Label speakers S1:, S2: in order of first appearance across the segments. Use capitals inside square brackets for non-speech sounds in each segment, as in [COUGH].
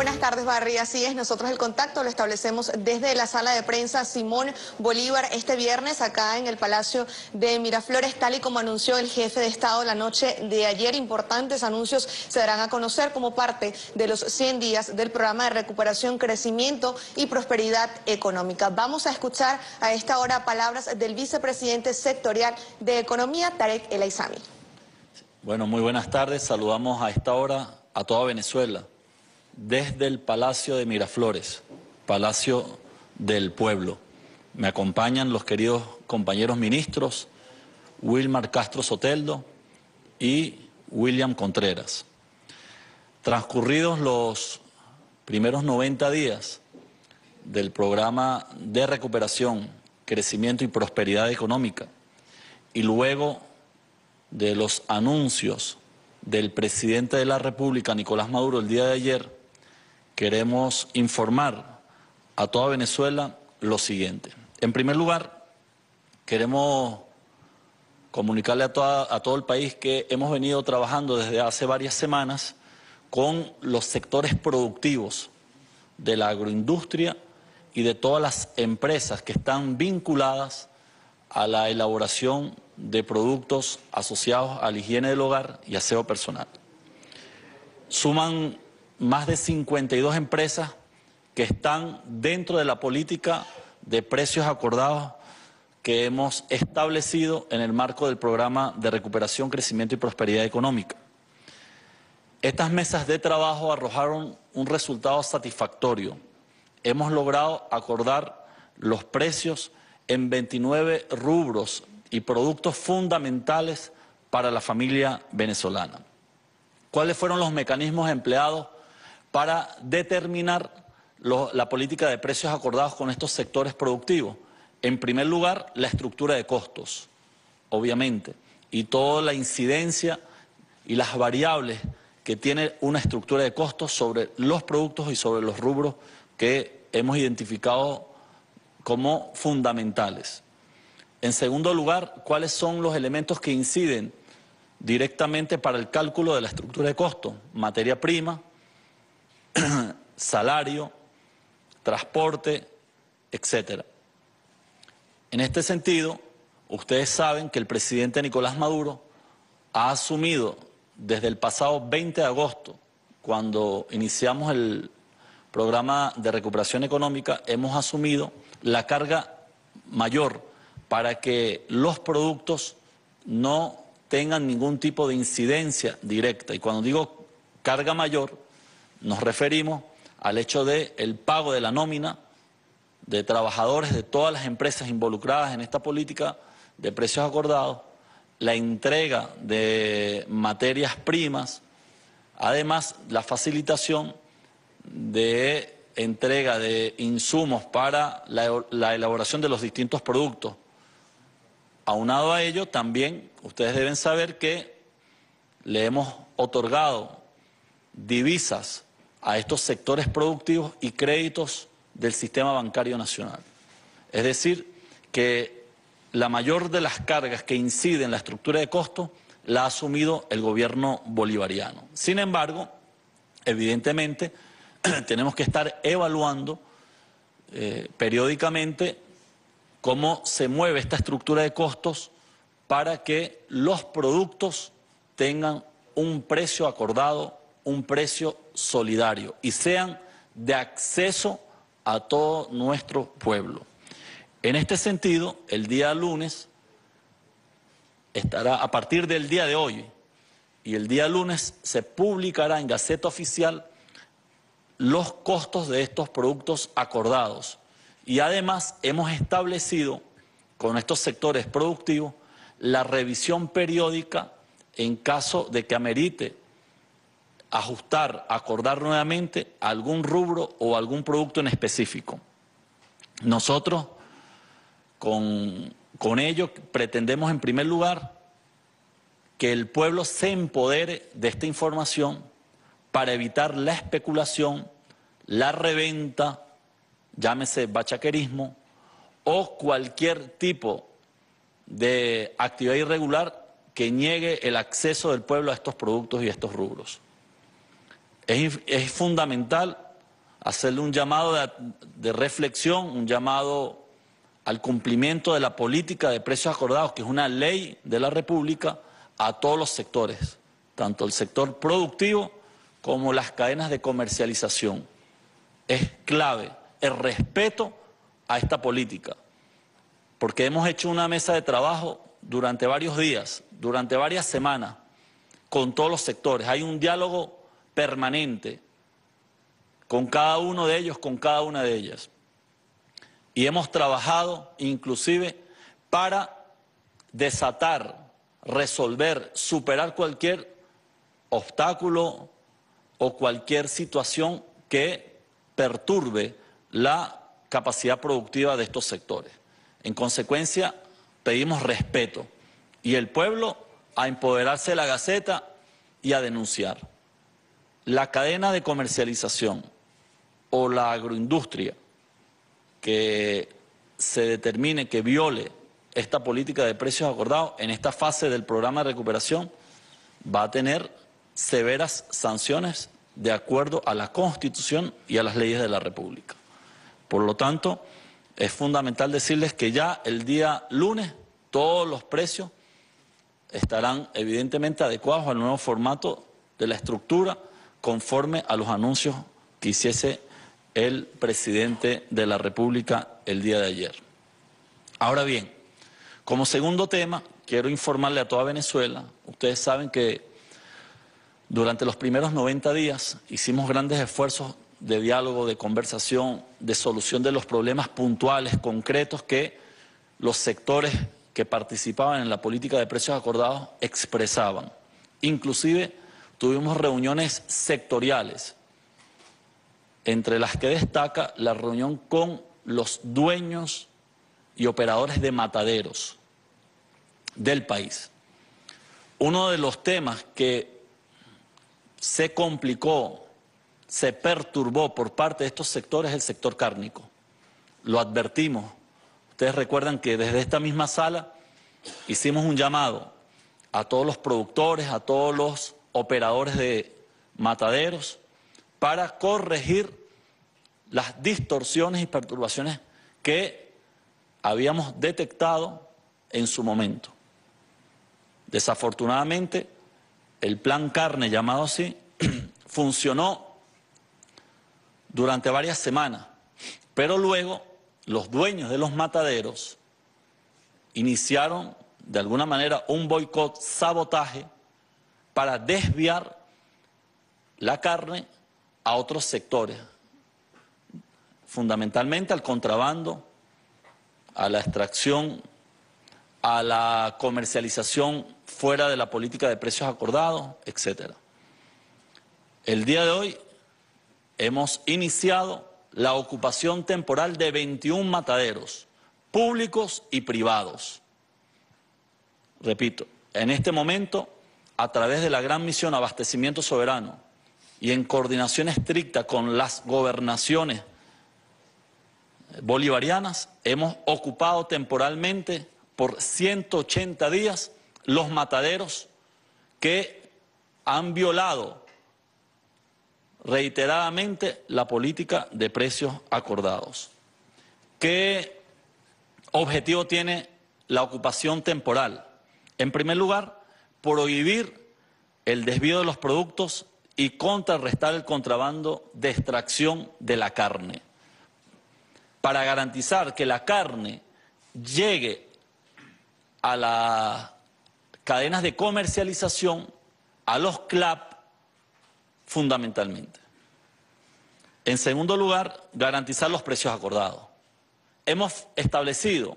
S1: Buenas tardes, Barry. Así es, nosotros el contacto lo establecemos desde la sala de prensa Simón Bolívar este viernes acá en el Palacio de Miraflores, tal y como anunció el jefe de Estado la noche de ayer. Importantes anuncios se darán a conocer como parte de los 100 días del programa de recuperación, crecimiento y prosperidad económica. Vamos a escuchar a esta hora palabras del vicepresidente sectorial de Economía, Tarek El Aizami.
S2: Bueno, muy buenas tardes. Saludamos a esta hora a toda Venezuela desde el Palacio de Miraflores, Palacio del Pueblo. Me acompañan los queridos compañeros ministros Wilmar Castro Soteldo y William Contreras. Transcurridos los primeros 90 días del programa de recuperación, crecimiento y prosperidad económica y luego de los anuncios del presidente de la República, Nicolás Maduro, el día de ayer, queremos informar a toda Venezuela lo siguiente. En primer lugar, queremos comunicarle a, a todo el país que hemos venido trabajando desde hace varias semanas con los sectores productivos de la agroindustria y de todas las empresas que están vinculadas a la elaboración de productos asociados a la higiene del hogar y aseo personal. Suman más de 52 empresas que están dentro de la política de precios acordados que hemos establecido en el marco del programa de recuperación, crecimiento y prosperidad económica. Estas mesas de trabajo arrojaron un resultado satisfactorio. Hemos logrado acordar los precios en 29 rubros y productos fundamentales para la familia venezolana. ¿Cuáles fueron los mecanismos empleados para determinar la política de precios acordados con estos sectores productivos? En primer lugar, la estructura de costos, obviamente, y toda la incidencia y las variables que tiene una estructura de costos sobre los productos y sobre los rubros que hemos identificado como fundamentales. En segundo lugar, cuáles son los elementos que inciden directamente para el cálculo de la estructura de costo. Materia prima, [CLEARS THROAT] salario, transporte, etcétera. En este sentido, ustedes saben que el presidente Nicolás Maduro ha asumido desde el pasado 20 de agosto, cuando iniciamos el programa de recuperación económica, hemos asumido la carga mayor para que los productos no tengan ningún tipo de incidencia directa. Y cuando digo carga mayor, nos referimos al hecho de el pago de la nómina de trabajadores de todas las empresas involucradas en esta política de precios acordados, la entrega de materias primas, además la facilitación de entrega de insumos para la, la elaboración de los distintos productos. Aunado a ello, también ustedes deben saber que le hemos otorgado divisas a estos sectores productivos y créditos del sistema bancario nacional. Es decir, que la mayor de las cargas que inciden en la estructura de costo la ha asumido el gobierno bolivariano. Sin embargo, evidentemente, [CLEARS THROAT] tenemos que estar evaluando eh, periódicamente cómo se mueve esta estructura de costos para que los productos tengan un precio acordado, un precio solidario y sean de acceso a todo nuestro pueblo. En este sentido, el día lunes estará a partir del día de hoy y el día lunes se publicará en Gaceta Oficial los costos de estos productos acordados y además hemos establecido con estos sectores productivos la revisión periódica en caso de que amerite ajustar, acordar nuevamente algún rubro o algún producto en específico. Nosotros con, con ello pretendemos en primer lugar que el pueblo se empodere de esta información para evitar la especulación, la reventa, llámese bachaquerismo, o cualquier tipo de actividad irregular que niegue el acceso del pueblo a estos productos y a estos rubros. Es, fundamental hacerle un llamado de, de reflexión, un llamado al cumplimiento de la política de precios acordados, que es una ley de la República, a todos los sectores, tanto el sector productivo como las cadenas de comercialización. Es clave el respeto a esta política, porque hemos hecho una mesa de trabajo durante varios días, durante varias semanas, con todos los sectores. Hay un diálogo permanente con cada uno de ellos, con cada una de ellas. Y hemos trabajado inclusive para desatar, resolver, superar cualquier obstáculo o cualquier situación que perturbe la capacidad productiva de estos sectores. En consecuencia, pedimos respeto y el pueblo a empoderarse de la Gaceta y a denunciar. La cadena de comercialización o la agroindustria que se determine que viole esta política de precios acordados en esta fase del programa de recuperación va a tener severas sanciones de acuerdo a la Constitución y a las leyes de la República. Por lo tanto, es fundamental decirles que ya el día lunes todos los precios estarán evidentemente adecuados al nuevo formato de la estructura conforme a los anuncios que hiciese el presidente de la República el día de ayer. Ahora bien, como segundo tema, quiero informarle a toda Venezuela, ustedes saben que durante los primeros 90 días hicimos grandes esfuerzos de diálogo, de conversación, de solución de los problemas puntuales, concretos que los sectores que participaban en la política de precios acordados expresaban. Inclusive tuvimos reuniones sectoriales entre las que destaca la reunión con los dueños y operadores de mataderos del país. Uno de los temas que se complicó, se perturbó por parte de estos sectores es el sector cárnico. Lo advertimos. Ustedes recuerdan que desde esta misma sala hicimos un llamado a todos los productores, a todos los operadores de mataderos, para corregir las distorsiones y perturbaciones que habíamos detectado en su momento. Desafortunadamente, el plan carne, llamado así, [CLEARS THROAT] funcionó durante varias semanas, pero luego los dueños de los mataderos iniciaron de alguna manera un boicot, sabotaje, para desviar la carne a otros sectores, fundamentalmente al contrabando, a la extracción, a la comercialización fuera de la política de precios acordados, etc. El día de hoy hemos iniciado la ocupación temporal de 21 mataderos, públicos y privados. Repito, en este momento, a través de la gran misión Abastecimiento Soberano, y en coordinación estricta con las gobernaciones bolivarianas, hemos ocupado temporalmente por 180 días los mataderos que han violado reiteradamente la política de precios acordados. ¿Qué objetivo tiene la ocupación temporal? En primer lugar, prohibir el desvío de los productos y contrarrestar el contrabando de extracción de la carne. Para garantizar que la carne llegue a las cadenas de comercialización, a los CLAP, fundamentalmente. En segundo lugar, garantizar los precios acordados. Hemos establecido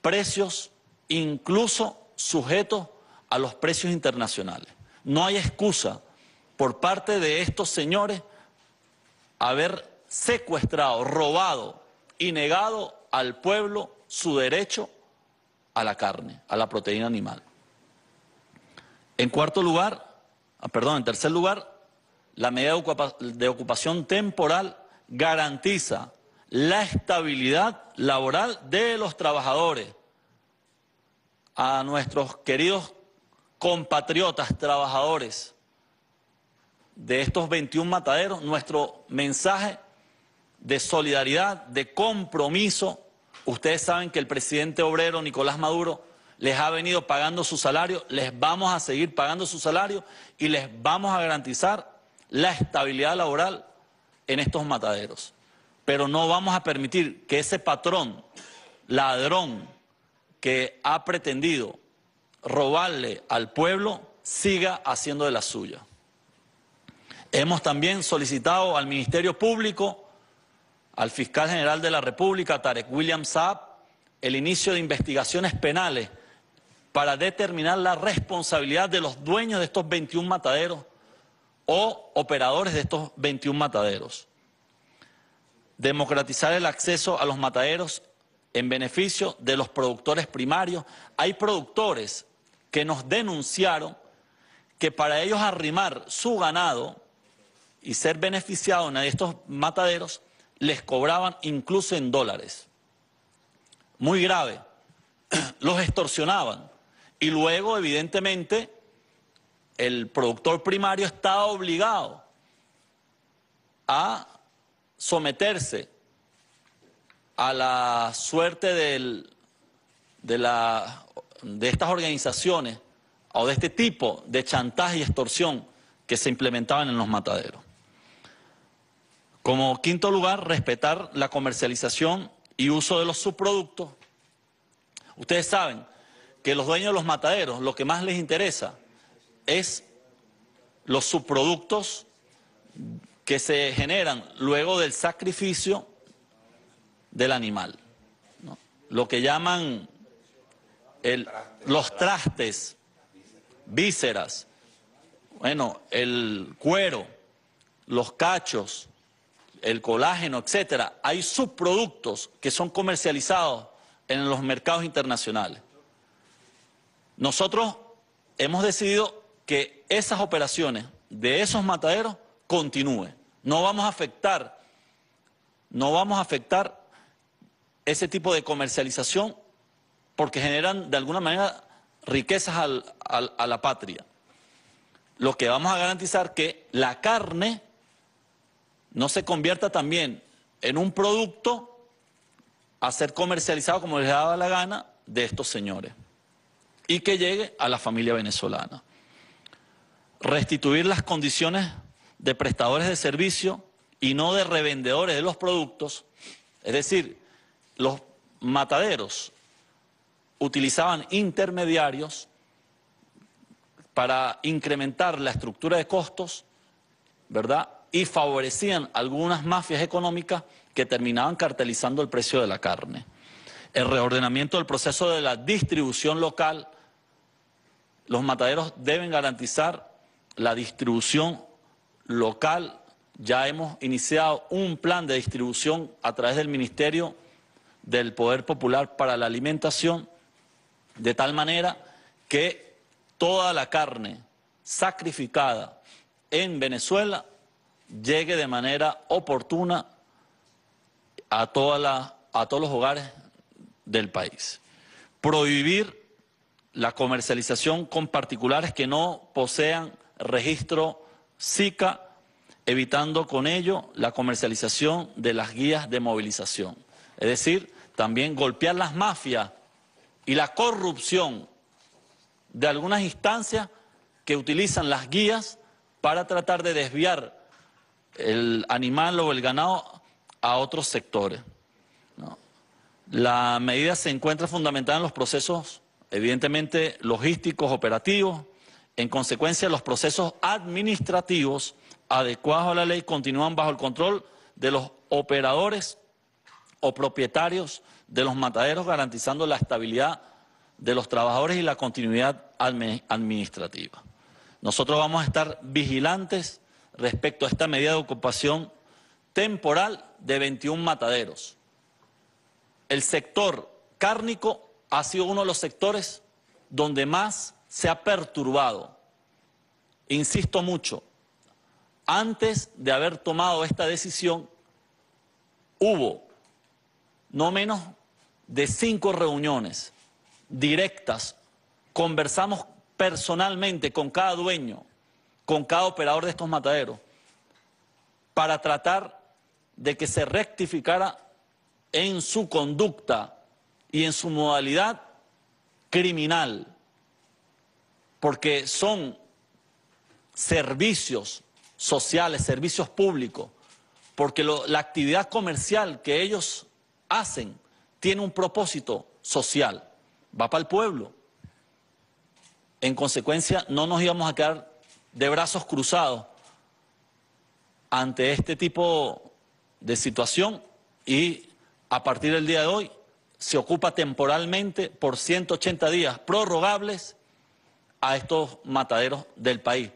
S2: precios incluso sujetos a los precios internacionales. No hay excusa por parte de estos señores haber secuestrado, robado y negado al pueblo su derecho a la carne, a la proteína animal. En cuarto lugar, ah, perdón, en tercer lugar, la medida de ocupación temporal garantiza la estabilidad laboral de los trabajadores. A nuestros queridos compatriotas trabajadores de estos 21 mataderos, nuestro mensaje de solidaridad, de compromiso. Ustedes saben que el presidente obrero Nicolás Maduro les ha venido pagando su salario, les vamos a seguir pagando su salario y les vamos a garantizar la estabilidad laboral en estos mataderos. Pero no vamos a permitir que ese patrón ladrón que ha pretendido robarle al pueblo siga haciendo de la suya. Hemos también solicitado al Ministerio Público, al Fiscal General de la República, Tarek William Saab, el inicio de investigaciones penales para determinar la responsabilidad de los dueños de estos 21 mataderos o operadores de estos 21 mataderos. Democratizar el acceso a los mataderos en beneficio de los productores primarios. Hay productores que nos denunciaron que para ellos arrimar su ganado y ser beneficiados de estos mataderos, les cobraban incluso en dólares. Muy grave. [CLEARS THROAT] Los extorsionaban. Y luego, evidentemente, el productor primario estaba obligado a someterse a la suerte de, la, de estas organizaciones o de este tipo de chantaje y extorsión que se implementaban en los mataderos. Como quinto lugar, respetar la comercialización y uso de los subproductos. Ustedes saben que los dueños de los mataderos lo que más les interesa es los subproductos que se generan luego del sacrificio del animal. Lo que llaman los trastes, vísceras, bueno, el cuero, los cachos, el colágeno, etcétera, hay subproductos que son comercializados en los mercados internacionales. Nosotros hemos decidido que esas operaciones de esos mataderos continúen. No vamos a afectar, no vamos a afectar ese tipo de comercialización porque generan de alguna manera riquezas a la patria. Lo que vamos a garantizar que la carne no se convierta también en un producto a ser comercializado como les daba la gana de estos señores y que llegue a la familia venezolana. Restituir las condiciones de prestadores de servicio y no de revendedores de los productos, es decir, los mataderos utilizaban intermediarios para incrementar la estructura de costos, ¿verdad? y favorecían algunas mafias económicas que terminaban cartelizando el precio de la carne. El reordenamiento del proceso de la distribución local, los mataderos deben garantizar la distribución local. Ya hemos iniciado un plan de distribución a través del Ministerio del Poder Popular para la Alimentación, de tal manera que toda la carne sacrificada en Venezuela llegue de manera oportuna a, a todos los hogares del país. Prohibir la comercialización con particulares que no posean registro SICA, evitando con ello la comercialización de las guías de movilización. Es decir, también golpear las mafias y la corrupción de algunas instancias que utilizan las guías para tratar de desviar el animal o el ganado a otros sectores. La medida se encuentra fundamentada en los procesos, evidentemente, logísticos, operativos. En consecuencia, los procesos administrativos adecuados a la ley continúan bajo el control de los operadores o propietarios de los mataderos, garantizando la estabilidad de los trabajadores y la continuidad administrativa. Nosotros vamos a estar vigilantes respecto a esta medida de ocupación temporal de 21 mataderos. El sector cárnico ha sido uno de los sectores donde más se ha perturbado. Insisto mucho, antes de haber tomado esta decisión, hubo no menos de cinco reuniones directas, conversamos personalmente con cada dueño, con cada operador de estos mataderos para tratar de que se rectificara en su conducta y en su modalidad criminal, porque son servicios sociales, servicios públicos, porque la actividad comercial que ellos hacen tiene un propósito social, va para el pueblo. En consecuencia, no nos íbamos a quedar de brazos cruzados ante este tipo de situación y a partir del día de hoy se ocupa temporalmente por 180 días prorrogables a estos mataderos del país,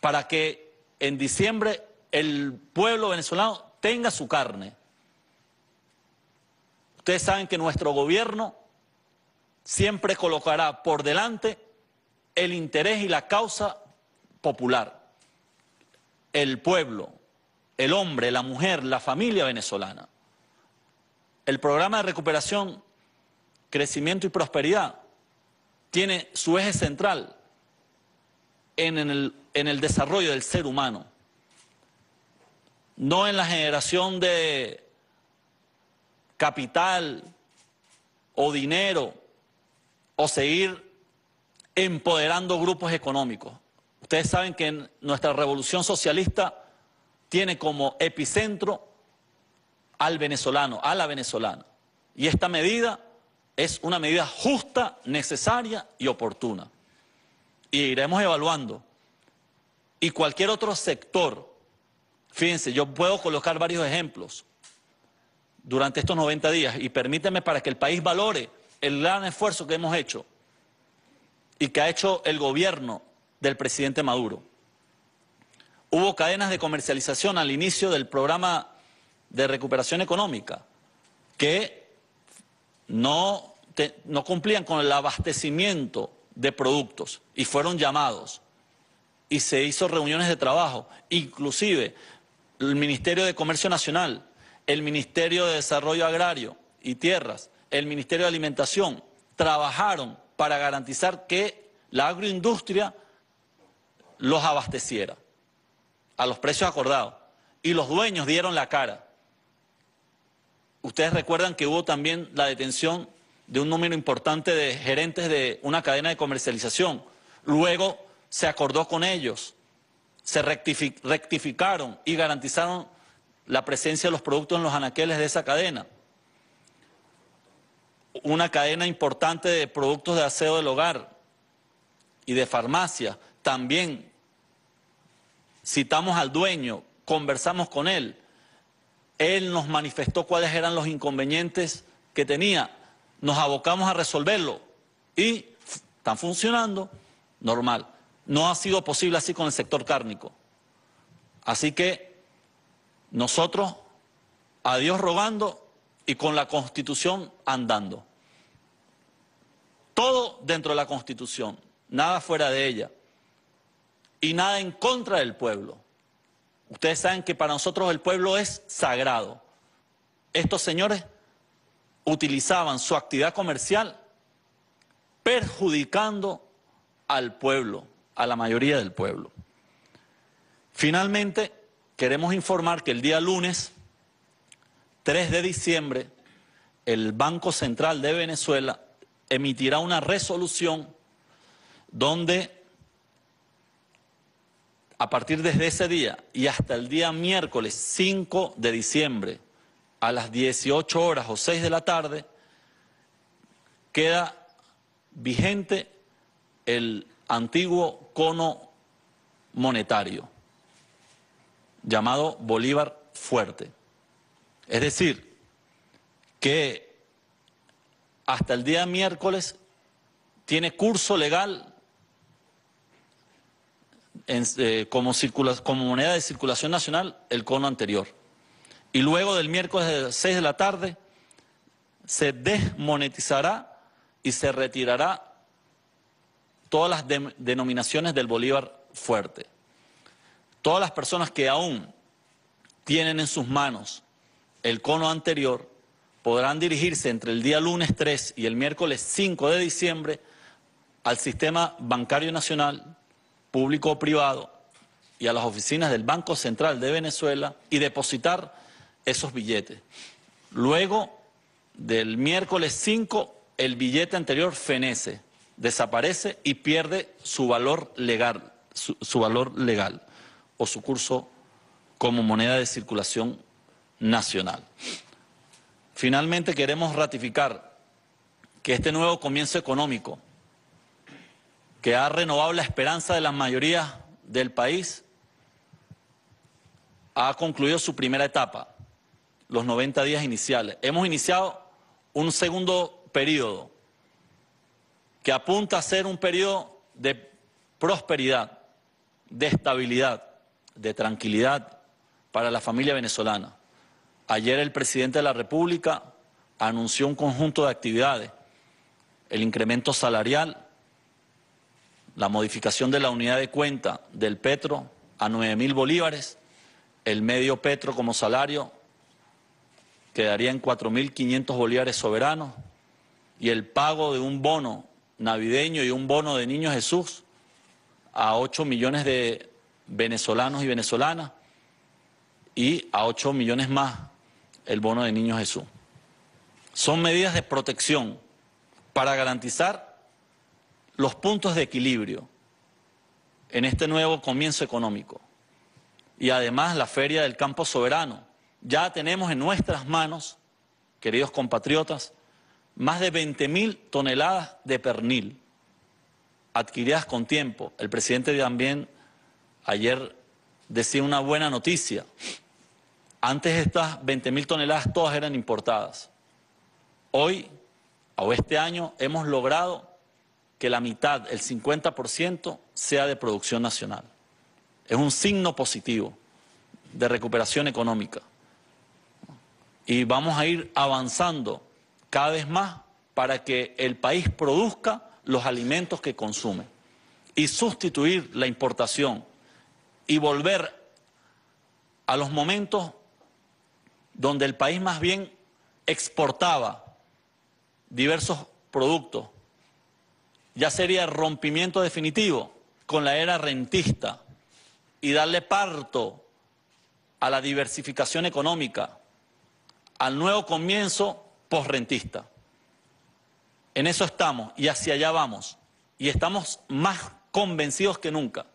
S2: para que en diciembre el pueblo venezolano tenga su carne. Ustedes saben que nuestro gobierno siempre colocará por delante el interés y la causa popular, el pueblo, el hombre, la mujer, la familia venezolana. El programa de recuperación, crecimiento y prosperidad tiene su eje central en el, en el desarrollo del ser humano, no en la generación de capital o dinero o seguir empoderando grupos económicos. Ustedes saben que nuestra revolución socialista tiene como epicentro al venezolano, a la venezolana. Y esta medida es una medida justa, necesaria y oportuna. Y iremos evaluando. Y cualquier otro sector, fíjense, yo puedo colocar varios ejemplos durante estos 90 días. Y permíteme para que el país valore el gran esfuerzo que hemos hecho y que ha hecho el gobierno del presidente Maduro. Hubo cadenas de comercialización al inicio del programa de recuperación económica que no, no cumplían con el abastecimiento de productos y fueron llamados. Y se hizo reuniones de trabajo, inclusive el Ministerio de Comercio Nacional, el Ministerio de Desarrollo Agrario y Tierras, el Ministerio de Alimentación, trabajaron para garantizar que la agroindustria los abasteciera a los precios acordados. Y los dueños dieron la cara. Ustedes recuerdan que hubo también la detención de un número importante de gerentes de una cadena de comercialización. Luego se acordó con ellos, se rectificaron y garantizaron la presencia de los productos en los anaqueles de esa cadena. Una cadena importante de productos de aseo del hogar y de farmacia también citamos al dueño, conversamos con él, él nos manifestó cuáles eran los inconvenientes que tenía, nos abocamos a resolverlo y están funcionando normal. No ha sido posible así con el sector cárnico. Así que nosotros, a Dios rogando y con la Constitución andando. Todo dentro de la Constitución, nada fuera de ella y nada en contra del pueblo. Ustedes saben que para nosotros el pueblo es sagrado. Estos señores utilizaban su actividad comercial perjudicando al pueblo, a la mayoría del pueblo. Finalmente, queremos informar que el día lunes 3 de diciembre, el Banco Central de Venezuela emitirá una resolución donde a partir desde ese día y hasta el día miércoles 5 de diciembre a las 18 horas o 6 de la tarde, queda vigente el antiguo cono monetario llamado Bolívar Fuerte. Es decir, que hasta el día miércoles tiene curso legal eh, como, como moneda de circulación nacional el cono anterior. Y luego del miércoles de 6 de la tarde se desmonetizará y se retirará todas las denominaciones del Bolívar fuerte. Todas las personas que aún tienen en sus manos el cono anterior podrán dirigirse entre el día lunes 3 y el miércoles 5 de diciembre al sistema bancario nacional público o privado y a las oficinas del Banco Central de Venezuela y depositar esos billetes. Luego del miércoles 5, el billete anterior fenece, desaparece y pierde su valor legal, su, su valor legal o su curso como moneda de circulación nacional. Finalmente queremos ratificar que este nuevo comienzo económico, que ha renovado la esperanza de las mayorías del país, ha concluido su primera etapa, los 90 días iniciales. Hemos iniciado un segundo periodo que apunta a ser un periodo de prosperidad, de estabilidad, de tranquilidad para la familia venezolana. Ayer el presidente de la República anunció un conjunto de actividades, el incremento salarial, la modificación de la unidad de cuenta del petro a 9 mil bolívares, el medio petro como salario quedaría en 4.500 bolívares soberanos. Y el pago de un bono navideño y un bono de Niño Jesús a 8 millones de venezolanos y venezolanas y a 8 millones más el bono de Niño Jesús. Son medidas de protección para garantizar los puntos de equilibrio en este nuevo comienzo económico. Y además la Feria del Campo Soberano. Ya tenemos en nuestras manos, queridos compatriotas, más de 20 mil toneladas de pernil adquiridas con tiempo. El presidente también ayer decía una buena noticia. Antes estas 20 mil toneladas todas eran importadas. Hoy, o este año, hemos logrado que la mitad, el 50%, sea de producción nacional. Es un signo positivo de recuperación económica. Y vamos a ir avanzando cada vez más para que el país produzca los alimentos que consume y sustituir la importación y volver a los momentos donde el país más bien exportaba diversos productos. Ya sería rompimiento definitivo con la era rentista y darle parto a la diversificación económica, al nuevo comienzo posrentista. En eso estamos y hacia allá vamos. Y estamos más convencidos que nunca.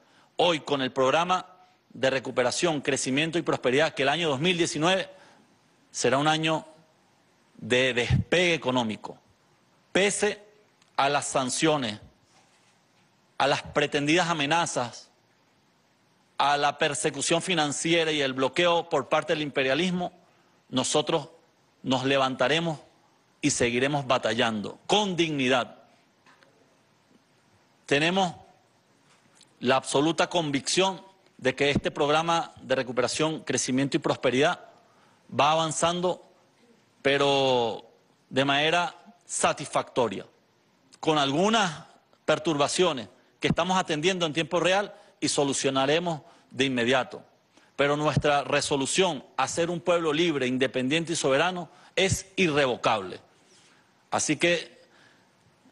S2: Hoy con el programa de recuperación, crecimiento y prosperidad, que el año 2019 será un año de despegue económico, pese a las sanciones, a las pretendidas amenazas, a la persecución financiera y el bloqueo por parte del imperialismo, nosotros nos levantaremos y seguiremos batallando con dignidad. Tenemos la absoluta convicción de que este programa de recuperación, crecimiento y prosperidad va avanzando, pero de manera satisfactoria, con algunas perturbaciones que estamos atendiendo en tiempo real y solucionaremos de inmediato. Pero nuestra resolución a ser un pueblo libre, independiente y soberano es irrevocable. Así que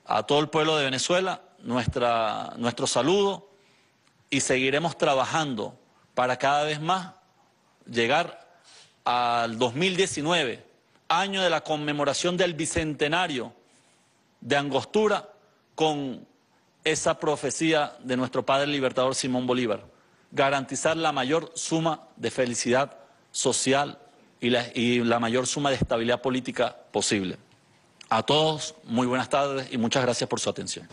S2: a todo el pueblo de Venezuela, nuestra, nuestro saludo y seguiremos trabajando para cada vez más llegar al 2019, año de la conmemoración del bicentenario de Angostura, con esa profecía de nuestro padre libertador Simón Bolívar, garantizar la mayor suma de felicidad social y la, y la mayor suma de estabilidad política posible. A todos, muy buenas tardes y muchas gracias por su atención.